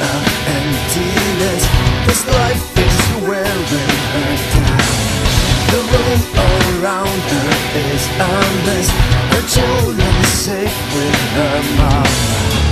emptiness. This life is wearing her down The around her is endless Her children safe with her mom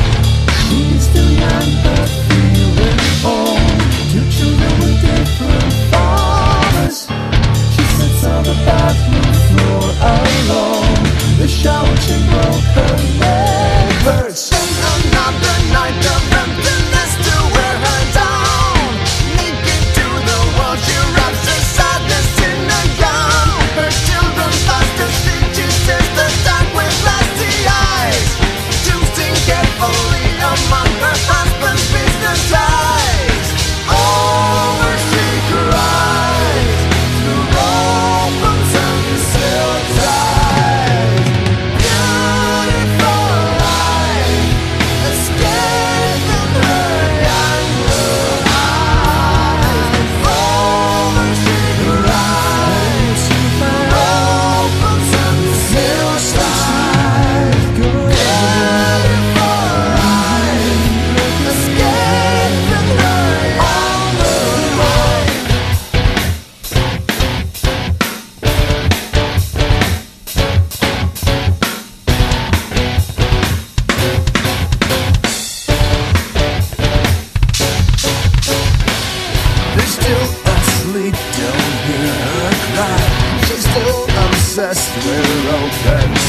success will open.